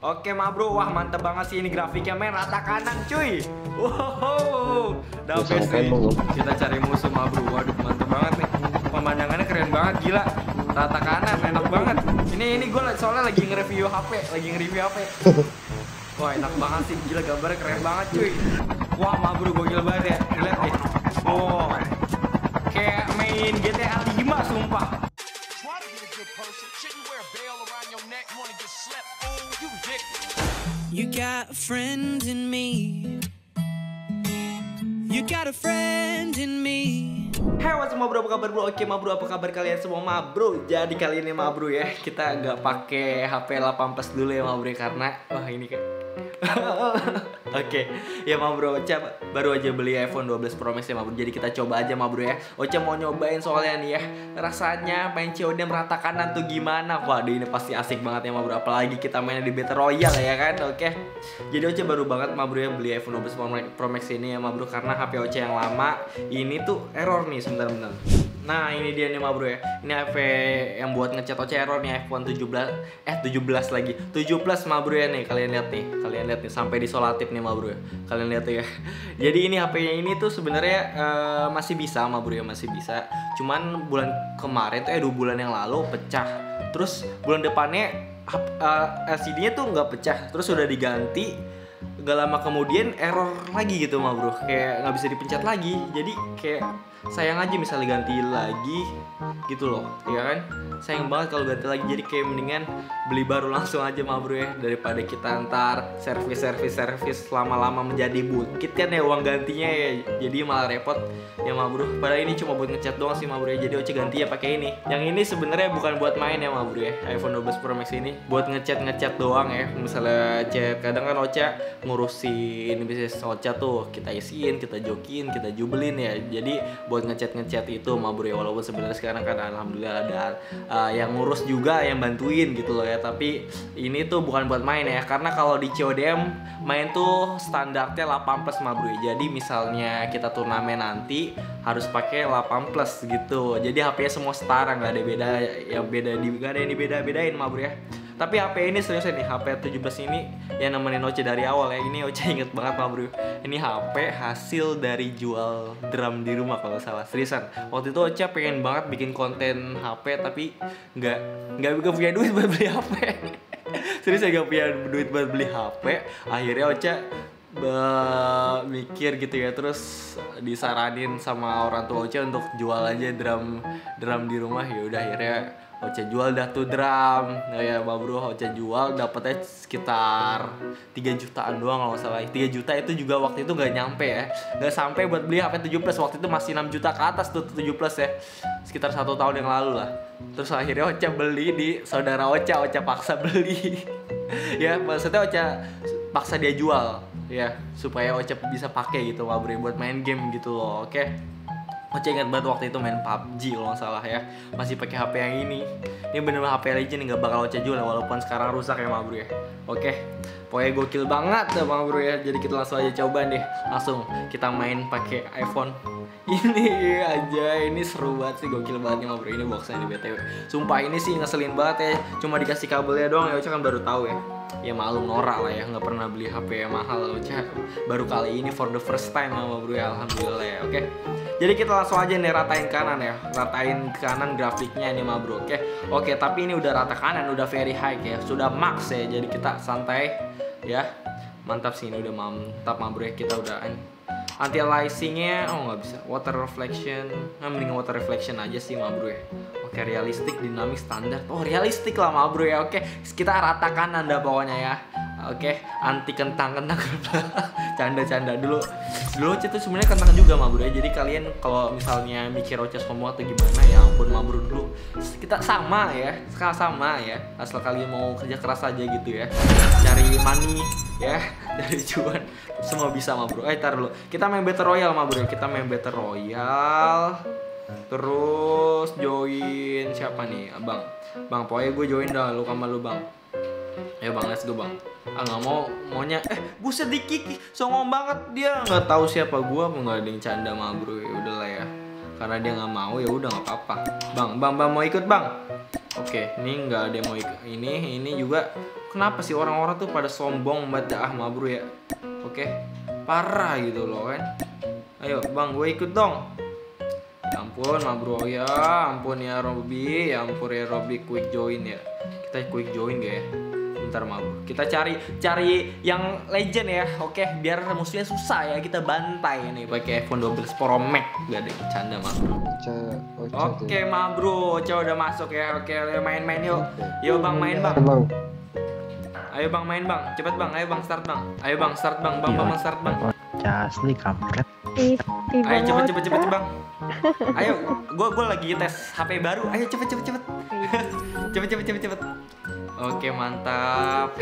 Oke ma bro, wah mantep banget sih ini grafiknya men rata kanan cuy. Wow, sangkain nih. Kita cari musuh ma bro, waduh mantep banget nih. Pemandangannya keren banget gila. Rata kanan enak banget. Ini ini gue soalnya lagi nge-review HP, lagi nge-review HP. Wah enak banget sih, gila gambarnya keren banget cuy. Wah ma bro, gokil banget ya. Lihat nih. Wow, kayak main GTA 5 sumpah. Person. Shouldn't wear a bell around your neck. Wanna get slept? Oh, you dick. You got a friend in me. You got a friend in me. Hey what's up ma bro, apa kabar bro? Oke ma bro, apa kabar kalian semua ma bro? Jadi kali ini ma bro ya, kita nggak pakai HP 8 plus dulu ya ma bro karena wah ini kayak Oke, ya ma bro, Ocha baru aja beli iPhone 12 Pro Max ya ma bro. Jadi kita coba aja ma bro ya. Ocha mau nyobain soalnya nih ya Rasanya main COD merata kanan tuh gimana? Waduh ini pasti asik banget ya ma bro. Apalagi kita mainnya di Battle Royale ya kan, oke. Jadi Ocha baru banget ma bro ya beli iPhone 12 Pro Max- Pro Max ini ya ma bro. Karena HP Ocha yang lama ini tuh error nih sebentar-bentar Nah ini dia nih ma bro ya. Ini HP yang buat ngechat Ocha error nih iPhone 17 Eh 17 lagi. 7 plus ma bro ya nih. Kalian lihat nih Kalian lihat nih sampai disolatif nih ma bro ya. Kalian lihat ya. Jadi ini HP-nya ini tuh sebenarnya eh, masih bisa ma bro ya Masih bisa. Cuman bulan kemarin tuh eh 2 bulan yang lalu pecah. Terus bulan depannya hap- eh, LCD-nya tuh nggak pecah. Terus udah diganti gak lama kemudian error lagi gitu mah bro. Kayak nggak bisa dipencet lagi. Jadi kayak sayang aja misalnya ganti lagi gitu loh ya kan? Sayang banget kalau ganti lagi jadi kayak mendingan beli baru langsung aja mah bro ya daripada kita ntar servis servis servis lama-lama menjadi bukit kan ya uang gantinya ya. Jadi malah repot ya mah bro. Padahal ini cuma buat ngecat doang sih mah bro ya. Jadi Oce ganti ya pakai ini. Yang ini sebenarnya bukan buat main ya mah bro ya. iPhone 12 Pro Max ini buat ngecat ngecat doang ya. Misalnya chat kadang kan Ocha ngurusin bisnis Ocha tuh kita isiin kita jokin kita jubelin ya. Jadi buat ngecat ngecat itu mah bro ya walaupun sebenarnya sekarang kan alhamdulillah ada uh, yang ngurus juga yang bantuin gitu loh ya. Tapi ini tuh bukan buat main ya. Karena kalau di CODM main tuh standarnya 8 plus mah bro ya. jadi misalnya kita turnamen nanti harus pakai 8 plus gitu. Jadi HP-nya semua setara nggak ada beda yang beda di nggak ada yang dibeda bedain mah bro ya tapi HP ini serius nih HP 17 ini yang nemenin Oce dari awal ya. Ini Oce inget banget mah bro. Ini HP hasil dari jual drum di rumah kalau salah. Seriusan. Waktu itu Oce pengen banget bikin konten HP tapi nggak nggak punya duit buat beli HP serius ya nggak punya duit buat beli HP akhirnya Oce be- mikir gitu ya. Terus disaranin sama orang tua Oce untuk jual aja drum drum di rumah. Ya udah akhirnya Oce jual dah tuh drum ya Mbak Bro Oce jual dapetnya sekitar 3 jutaan doang kalau salah. 3 juta itu juga waktu itu nggak nyampe ya. Nggak sampai buat beli HP 7 plus. Waktu itu masih 6 juta ke atas tuh 7 plus ya. Sekitar satu tahun yang lalu lah. Terus akhirnya Oce beli di saudara Oce Oce paksa beli. Ya maksudnya Oce paksa dia jual. Ya supaya Oce bisa pakai gitu Mbak Bro buat main game gitu loh oke Oce ingat banget waktu itu main PUBG kalau nggak salah ya. Masih pakai HP yang ini. Ini bener HP Legend nggak bakal Oce jual ya, Walaupun sekarang rusak ya bro ya. Oke. Pokoknya gokil banget ya bro ya. Jadi kita langsung aja coba deh Langsung kita main pakai iPhone. Ini aja ini seru banget sih gokil banget ma bro. Ini boxnya di BTW sumpah ini sih ngeselin banget ya. Cuma dikasih kabelnya doang ya. Oce kan baru tahu ya ya malum norak lah ya nggak pernah beli HP yang mahal. Oce baru kali ini for the first time ma bro ya alhamdulillah ya oke. Jadi kita langsung aja nih ratain kanan ya Ratain kanan grafiknya nih ma bro Oke. Oke tapi ini udah rata kanan Udah very high ya Sudah max ya Jadi kita santai Ya. Mantap sih ini udah mantap ma bro ya Kita udah Anti aliasingnya Oh nggak bisa. Water reflection. Nah mending water reflection aja sih ma bro ya. Oke realistik dinamik standar. Oh realistik lah ma bro ya. Oke kita rata kanan dah pokoknya ya Oke, anti kentang kentang. Canda canda dulu. Dulu Oce tuh sebenarnya kentang juga ma bro ya. Jadi kalian kalau misalnya mikir Oce sombong atau gimana ya ampun ma bro dulu kita sama ya. Sekarang sama ya. Asal kalian mau kerja keras aja gitu ya. Cari money ya. Cari cuan. Semua bisa ma bro. Eh tar dulu. Kita main battle royale ya kita main battle royale. Terus join siapa nih? Abang bang pokoknya gue join dah lu sama lu bang ya bang let's go bang. Ah nggak mau maunya. Eh buset dikiki songong banget dia. Nggak tahu siapa gua mau nggak ada yang canda sama bro. Ya udahlah ya. Karena dia nggak mau ya udah nggak apa-apa. Bang bang bang mau ikut bang? Oke ini nggak ada yang mau ikut. Ini ini juga kenapa sih orang-orang tuh pada sombong banget ah ma bro ya? Oke parah gitu loh kan? Ayo bang gue ikut dong. Ya ampun ma bro. Ya ampun ya Robby ya ampun ya Robby quick join ya. Kita quick join gak ya bentar ma bro kita cari cari yang legend ya oke biar musuhnya susah ya kita bantai nih pakai iPhone 12 Pro Max gak ada bercanda ma bro Ocha, Ocha Oke ma bro, coba udah masuk ya. Oke, ayo main-main yuk. Yuk bang main bang. Ayo bang main bang. Cepet bang. Ayo bang start bang. Ayo bang start bang. Bang bang, bang start bang. asli kampret Ayo cepet cepet cepet bang. Ayo, gua gua lagi tes HP baru. Ayo cepet cepet cepet. cepet cepet cepet cepet. Oke mantap.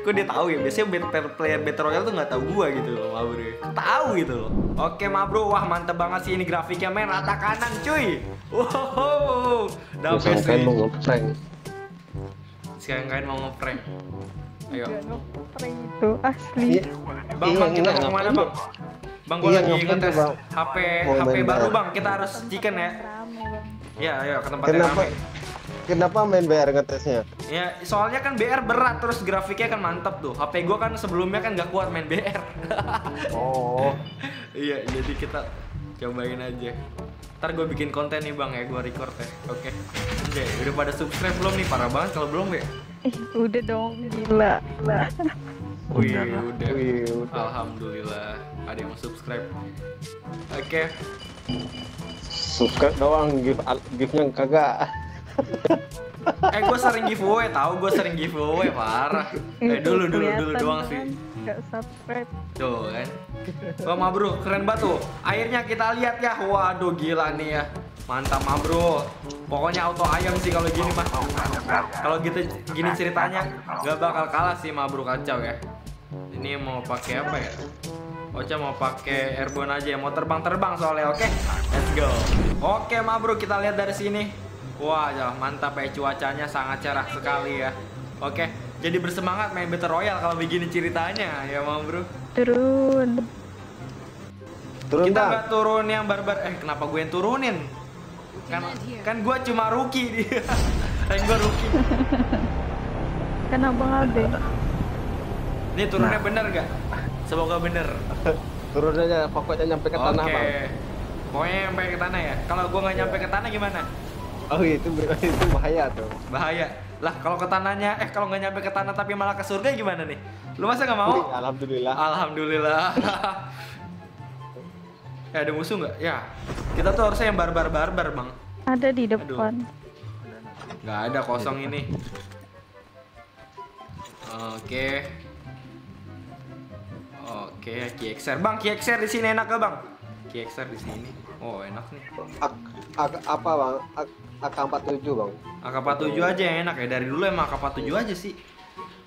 Kok dia tahu ya? Biasanya bet- player Battle Royale tuh nggak tahu gua gitu loh, ma bro. Tahu gitu loh. Oke, ma bro. Wah, mantep banget sih ini grafiknya men rata kanan, cuy. Wow. Dapet sih. mau ngeprank. Sekarang kalian mau ngeprank. Ayo. Ngeprank itu asli. Iya. Bang, Iya, bang, kita iya, mau ke mana bang? Bang, gue Iya, lagi ngetes Bang? HP HP main baru bang. Kita harus chicken ya. Rame bang. Ya, ayo ke tempat yang Kenapa? Kenapa main BR ngetesnya? Ya, soalnya kan BR berat terus grafiknya kan mantap tuh. HP gue kan sebelumnya kan gak kuat main BR. Oh, iya, jadi kita cobain aja. Ntar gue bikin konten nih bang ya, gue record ya. Oke. Oke, udah pada subscribe belum nih? Parah banget kalau belum ya. Eh, udah dong, gila. Wih, Udah udah. wih, udah. Alhamdulillah ada yang mau subscribe. Oke. subscribe doang, give give-nya kagak. Eh gue sering giveaway tahu gue sering giveaway parah. Eh dulu dulu dulu doang kan, sih. Gak subscribe. Tuh kan. Wah ma bro keren banget tuh. Akhirnya kita lihat ya. Waduh gila nih ya. Mantap ma bro. Pokoknya auto ayam sih kalau gini mah. Kalau gitu gini ceritanya nggak bakal kalah sih ma bro kacau ya. Ini mau pakai apa ya? Ocha mau pakai airborne aja ya, mau terbang-terbang soalnya, oke? Let's go. Oke, ma bro, kita lihat dari sini. Wah, ya, mantap ya cuacanya sangat cerah sekali ya. Oke, jadi bersemangat main Battle Royale kalau begini ceritanya ya, ma bro. Turun. Turun Kita nggak turun yang barbar. Eh, kenapa gue yang turunin? Kan kan gue cuma rookie dia. Rank gue rookie. Kan abang Ade. Ini turunnya bener gak? Semoga bener. Turun aja, pokoknya nyampe ke tanah Oke. bang. Pokoknya sampai ke tanah ya. Kalau gue nggak nyampe ke tanah gimana? Oh itu itu bahaya tuh. Bahaya. Lah kalau ke tanahnya, eh kalau nggak nyampe ke tanah tapi malah ke surga gimana nih? Lu masa nggak Wih, mau? Alhamdulillah. Alhamdulillah. eh ada musuh nggak? Ya. Kita tuh harusnya yang barbar-barbar bang. Ada di depan. Nggak ada kosong ini. Oke. Oke, KXR. Bang, KXR di sini enak gak, Bang? KXR di sini. Oh, enak nih. Ak, ak- apa bang? Ak, AK47 bang. AK47 aja yang enak ya. Dari dulu emang AK47 aja sih.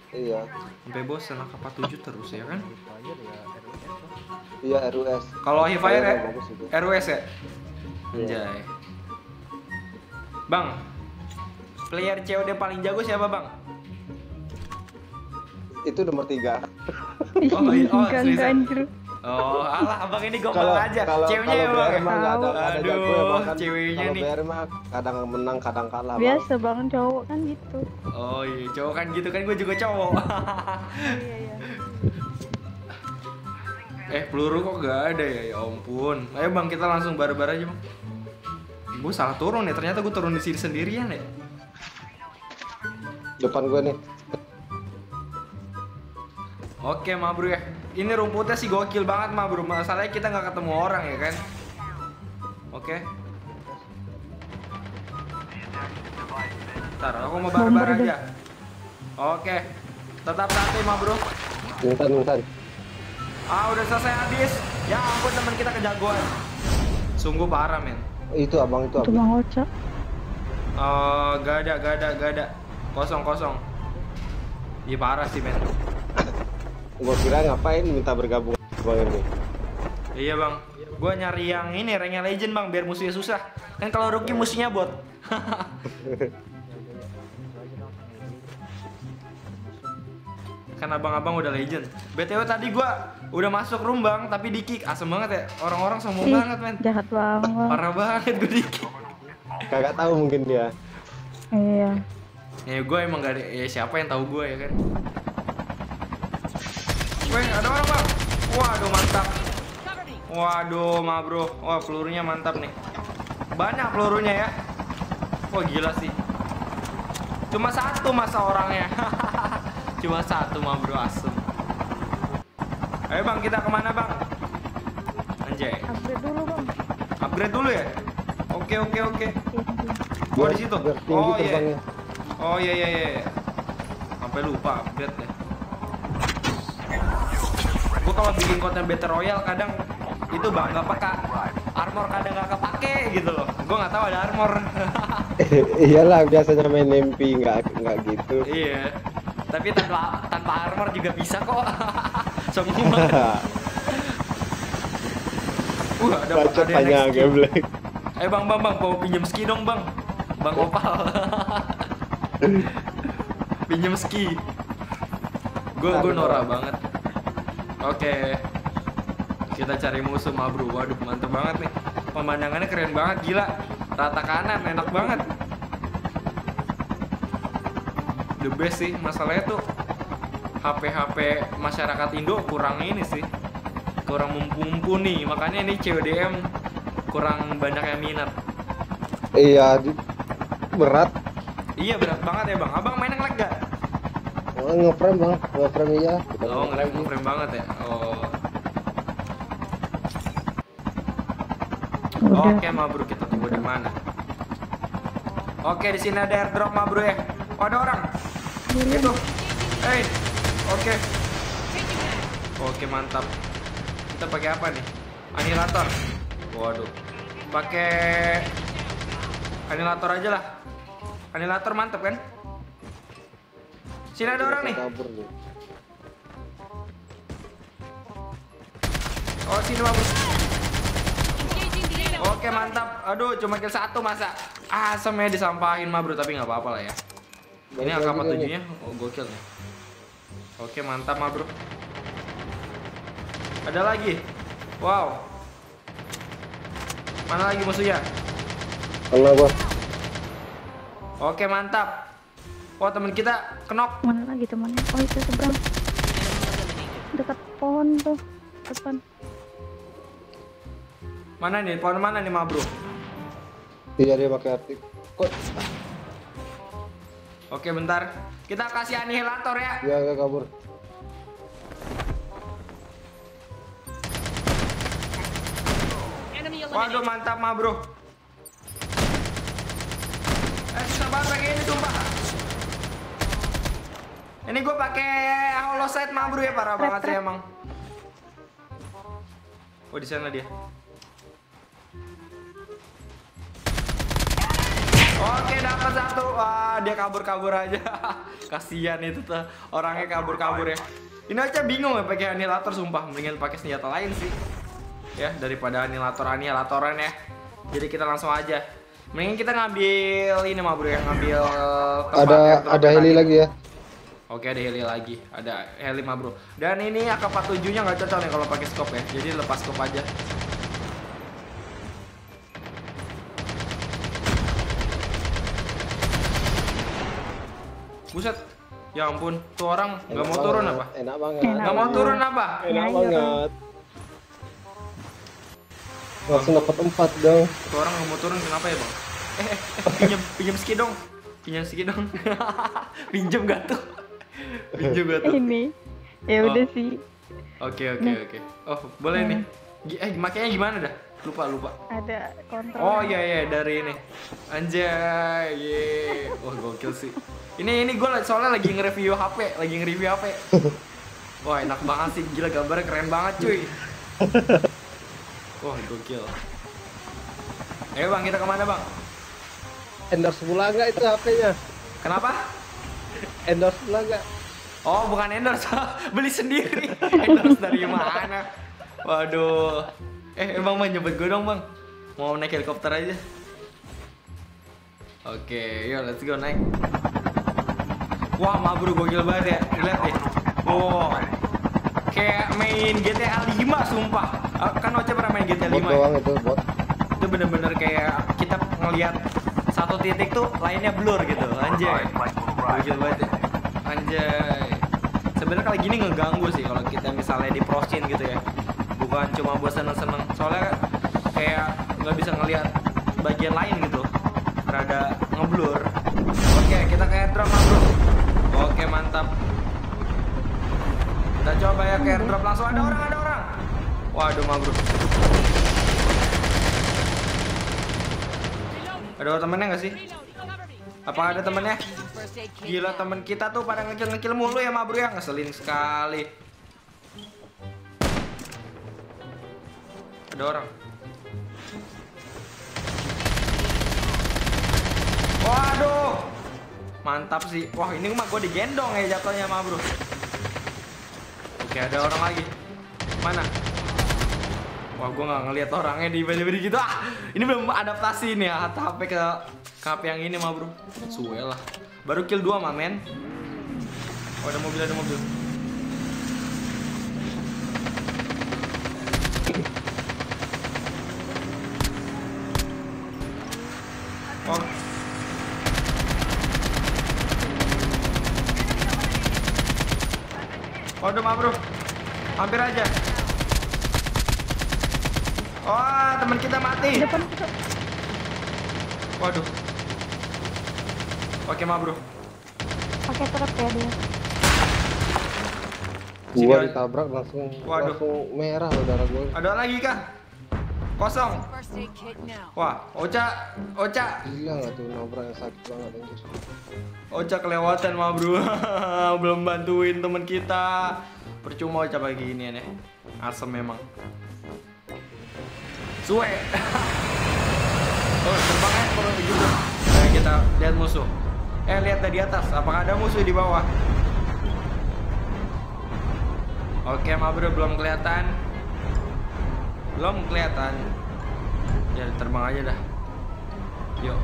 Iya. Sampai bosan AK47 terus ya kan? Iya RUS. Kalau Hifire ya, Bagus itu. RWS ya? Iya. Anjay. Bang, player COD paling jago siapa, Bang? Itu nomor tiga. Oh, iya. Oh, seriusan? Oh, alah abang ini gombal Kalau aja. kalau Ceweknya ya, kalau Bang. Ya? nggak ada, ada Aduh, jago ya, Bang, kan. ceweknya Kalau nih. BR mah kadang menang, kadang kalah. Bang. Biasa bang cowok kan gitu. Oh iya, cowok kan gitu kan gue juga cowok. Iya, iya. eh, peluru kok gak ada ya? Ya ampun. Ayo Bang, kita langsung barbar aja, Bang. Gue salah turun ya, ternyata gue turun di sini sendirian ya. Depan gue nih. Oke, ma bro ya. Ini rumputnya sih gokil banget, ma bro. Masalahnya kita nggak ketemu orang ya kan. Oke. Ntar, aku mau barbar deh. aja. Oke. Tetap santai, ma bro. Mintan, mintan. Ah, udah selesai habis. Ya ampun, teman kita kejagoan. Sungguh parah, men. Itu abang itu Itu abang. bang Oca. Eh, gak ada, gak ada, gak ada. Kosong, kosong. Iya parah sih, men. Gue kira ngapain minta bergabung bang ini. Iya bang, gua nyari yang ini ranknya legend bang, biar musuhnya susah. Kan kalau rookie musuhnya bot. kan abang-abang udah legend. BTW tadi gua udah masuk room bang, tapi di kick asem banget ya. Orang-orang sombong Ih, banget men. jahat banget. Parah banget gue di kick. Kagak tahu mungkin dia. Iya. Ya gue emang gak ada, ya siapa yang tahu gue ya kan? Weh, ada orang bang. Waduh mantap. Waduh, ma bro. Wah pelurunya mantap nih. Banyak pelurunya ya. Wah gila sih. Cuma satu masa orangnya. Cuma satu ma bro asem. Ayo bang, kita ke mana bang? Anjay, Upgrade dulu bang. upgrade dulu ya. Oke oke oke. Oh di situ. Oh iya. Oh iya iya iya. Sampai lupa upgrade deh. Gue kalau bikin konten Battle Royale kadang itu bang nggak peka armor kadang nggak kepake gitu loh. Gue nggak tahu ada armor. Iyalah biasanya main MP nggak nggak gitu. iya. Tapi tanpa tanpa armor juga bisa kok. Semua. Uh ada Bacot ada tanya geblek. Eh bang bang bang, mau pinjem ski dong bang, bang Opal. pinjem ski. Gue gue norak banget. Oke, kita cari musuh mah bro. Waduh mantep banget nih. Pemandangannya keren banget, gila. Rata kanan, enak banget. The best sih, masalahnya tuh HP-HP masyarakat Indo kurang ini sih kurang mumpuni makanya ini CODM kurang banyak yang minat Iya berat. iya berat banget ya bang abang main ngelag gak? Oh, ngeframe bang, ngeframe iya. Oh lagi. ngeframe banget ya oh Udah. oke ma bro kita tunggu di mana? Oke di sini ada airdrop ma bro ya. Oh, ada orang. Itu. Hey. Oke. Oke mantap. Kita pakai apa nih? Anilator. Waduh. Pakai anilator aja lah. Anilator mantap kan? Sini ada orang nih. Oh sini ma bro Oke mantap. Aduh cuma kill satu masa. Asem ya disampahin mah bro tapi nggak apa-apa lah ya. Ini angka lagi 47 nih. nya oh gokil nih. Oke mantap mah bro. Ada lagi. Wow. Mana lagi musuhnya? Kena gua. Oke mantap. Wah teman kita kenok. Mana lagi temannya? Oh itu seberang. Dekat pohon tuh. Depan. Mana nih? Pohon mana nih mah bro? Iya dia pakai artik. Kok? Oke bentar. Kita kasih anihilator ya. Iya agak kabur. Waduh mantap mah bro. Eh susah banget pakai ini sumpah. Ini gue pakai holosight mah bro ya parah banget sih emang. Oh di sana dia. Oke dapat satu. Wah dia kabur-kabur aja. Kasihan itu tuh orangnya kabur-kabur ya. Ini aja bingung ya pakai anihilator sumpah. Mendingan pakai senjata lain sih ya daripada anihilator anihilatoran ya jadi kita langsung aja mending kita ngambil ini mah bro ya ngambil Ada airdrop ada heli tadi. lagi ya. oke ada heli lagi ada heli mah bro dan ini AK47 nya nggak cocok nih kalau pakai scope ya jadi lepas scope aja buset ya ampun tuh orang nggak mau turun apa Enak banget. Nggak mau turun apa Enak Ya, banget. Langsung dapat empat dong. Tuh orang nggak mau turun kenapa ya bang? Eh, eh, eh, pinjam pinjam ski dong, pinjam ski dong. pinjam gak tuh? pinjam gak tuh? Ini. Ya Oh. udah sih. Oke oke oke. Oh boleh nih. Gi- Eh makanya gimana dah? Lupa lupa. Ada kontrol. Oh iya iya dari ini. Anjay, ye. Wah gokil sih. Ini ini gue soalnya lagi nge-review HP, lagi nge-review HP. Wah enak banget sih, gila gambarnya keren banget cuy. Wah gokil. Ayo bang kita ke mana bang? Endorse pula nggak itu HP-nya? Kenapa? Endorse pula nggak? Oh, bukan endorse, beli sendiri. endorse dari mana? Waduh. Eh, emang mau nyebut gue dong, Bang. Mau naik helikopter aja. Oke, yuk let's go naik. Wah, ma bro, gokil banget ya. Lihat deh. Wow. Kayak main GTA 5 sumpah. Ah, Kan Oce pernah main GTA 5 Bot ya? doang itu bot. Itu bener-bener kayak kita ngelihat satu titik tuh lainnya blur gitu anjay Gokil banget ya. anjay sebenarnya kalau gini ngeganggu sih kalau kita misalnya diprosin gitu ya bukan cuma buat seneng-seneng soalnya kayak nggak bisa ngelihat bagian lain gitu rada ngeblur oke kita ke airdrop Mas bro mantap. Kita coba ya ke airdrop langsung ada orang ada orang. Waduh ma bro ada temennya nggak sih? Apa ada temennya? Gila temen kita tuh pada ngekill ngekill mulu ya ma bro ya. Ngeselin sekali. Ada orang. Waduh. Mantap sih. Wah, ini mah gue digendong ya jatuhnya mah, Bro. Oke, ada orang lagi. Mana? Wah, gue nggak ngelihat orangnya di body gitu. Ah, ini belum adaptasi nih ya HP ke ke yang ini mah, Bro. Suwe lah. Baru kill 2 mah, men. Oh, ada mobil, ada mobil. Ma bro. Hampir aja. Wah, teman kita mati. Depan kita. Waduh. Oke, ma bro. Pakai truk ya dia. Gua ditabrak langsung Waduh. langsung merah loh darah gua. Ada lagi kah? Kosong. Wah, Oca, Oca, Gila tuh nabrak yang sakit banget anjir. Oca kelewatan ma bro. Belum bantuin teman kita. Percuma Oca pagi ini ya. Asem memang. Suwe. oh, terbang ya kalau gitu. Nah, kita lihat musuh. Eh, lihat dari atas. Apakah ada musuh di bawah? Oke, ma bro belum kelihatan. Belum kelihatan. Ya terbang aja dah. Yuk.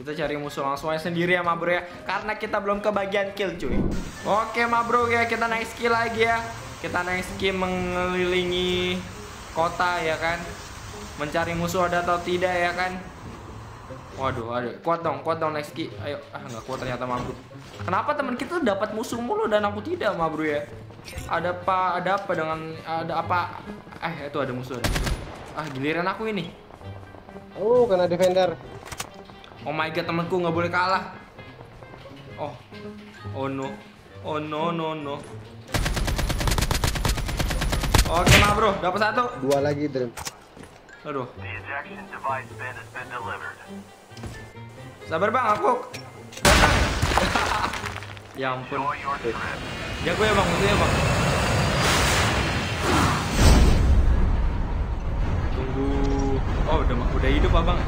Kita cari musuh langsung aja sendiri ya bro ya Karena kita belum kebagian kill cuy Oke bro ya kita naik skill lagi ya Kita naik skill mengelilingi kota ya kan Mencari musuh ada atau tidak ya kan Waduh, aduh, kuat dong, kuat dong next skill Ayo, ah nggak kuat ternyata ma bro Kenapa teman kita dapat musuh mulu dan aku tidak ma bro ya Ada apa, ada apa dengan, ada apa Eh itu ada musuh, ada musuh. Ah giliran aku ini Oh, kena defender. Oh my god temanku nggak boleh kalah. Oh, oh no, oh no no no. Oke mah bro, dapat satu. Dua lagi, Dream. Aduh, The ejection device bin has been delivered. Sabar bang aku. Datang. ya ampun, trip. jago ya bang, musuhnya bang. Tunggu. Oh udah udah hidup abang.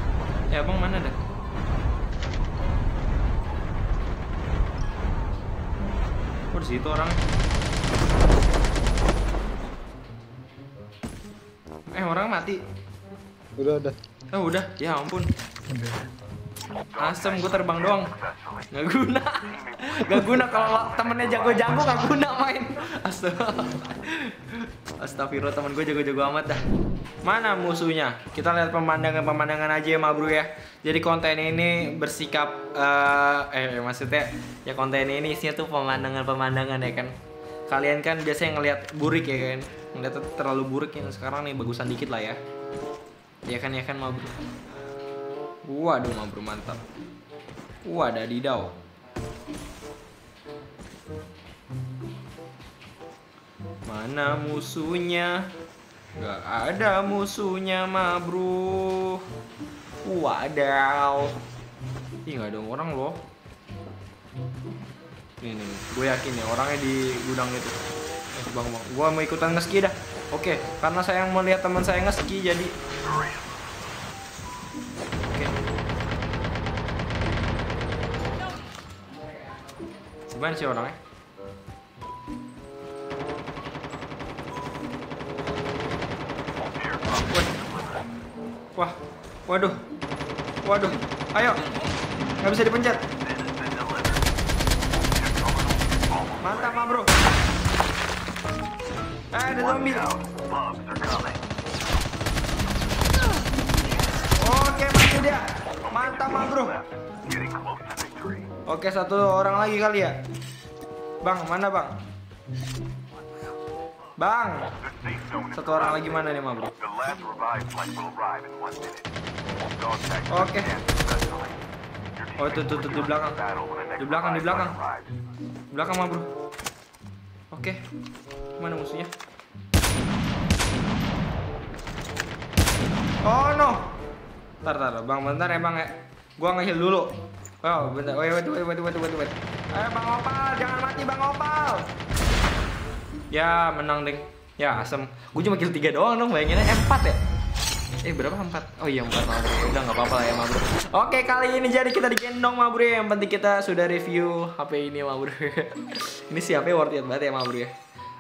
Eh abang mana dah? Oh di situ orang. Eh orang mati. Udah, udah. Oh udah, ya ampun. Asem gue terbang doang. Nggak guna. Nggak guna kalau temennya jago-jago nggak guna main. Astagfirullah temen gue jago-jago amat dah. Mana musuhnya? Kita lihat pemandangan-pemandangan aja ya ma bro ya. Jadi konten ini bersikap eh, eh maksudnya ya konten ini isinya tuh pemandangan-pemandangan ya kan. Kalian kan biasanya ngelihat burik ya kan. Ngeliat terlalu burik yang sekarang nih bagusan dikit lah ya. Ya kan ya kan ma bro. Waduh ma bro mantap. Wadadidau. Mana musuhnya? Gak ada musuhnya ma bro. Wadaw. Ih gak ada orang loh. Nih nih, gue yakin ya orangnya di gudang itu. Eh, bang bang, gue mau ikutan ngeski dah. Oke, karena saya melihat teman saya ngeski jadi. Gimana sih orangnya? Wah, waduh, waduh, ayo, nggak bisa dipencet. Mantap, ma bro. Eh, ada zombie. Oke, mati dia. Mantap, ma bro. Oke, satu orang lagi kali ya. Bang, mana bang? Bang, satu orang lagi mana nih, bro? Oke. Oh, tuh, tuh, tuh, di belakang. Di belakang, di belakang. Di belakang, bro. Oke. Mana musuhnya? Oh no. Ntar, ntar, bang, bentar ya bang ya. Gua nge-heal dulu. Oh, bentar. Wait, wait, wait, wait, wait, wait, wait. Ayo bang Opal, jangan mati bang Opal. Ya, menang deng. Ya, asem. Gue cuma kill 3 doang dong, bayanginnya eh, 4 ya. Eh berapa empat? Oh iya empat ma bro. Udah nggak apa-apa lah ya ma bro. Oke kali ini jadi kita digendong ma bro. Yang penting kita sudah review HP ini ma bro. ini si HP worth it banget ya ma bro ya.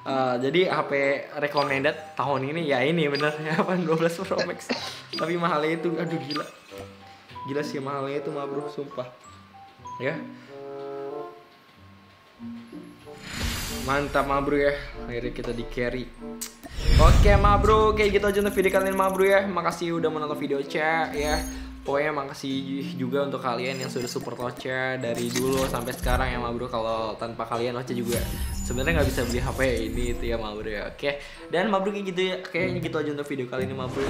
Eh, jadi HP recommended tahun ini ya ini bener ya 12 Pro Max. Tapi mahalnya itu aduh gila. Gila sih mahalnya itu ma bro sumpah. Ya. Mantap ma bro ya. Akhirnya kita di carry. Oke ma bro, kayak gitu aja untuk video kali ini ma bro ya. Makasih udah menonton video cek ya. Pokoknya makasih juga untuk kalian yang sudah support Ocha dari dulu sampai sekarang ya ma bro. Kalau tanpa kalian Ocha juga sebenarnya nggak bisa beli HP ini itu ya ma bro ya. Oke. Dan ma bro kayak gitu ya. Kayaknya gitu aja untuk video kali ini ma bro.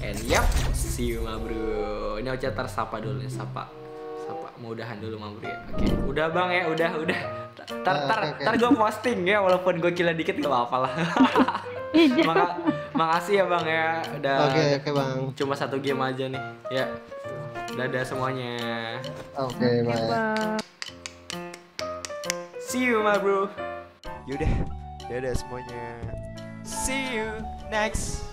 And yap, see you ma bro. Ini Ocha tersapa dulu nih, sapa. Sapa, mau udahan dulu ma bro ya. Oke, udah bang ya, udah, udah. Tar, tar, tar gue posting ya, walaupun gue kira dikit gak apa-apa lah. Iya. Maka, makasih ya bang ya udah Oke, oke bang. cuma satu game aja nih ya dadah semuanya Oke, baik. Bang. see you my bro Yaudah, dadah semuanya. see you next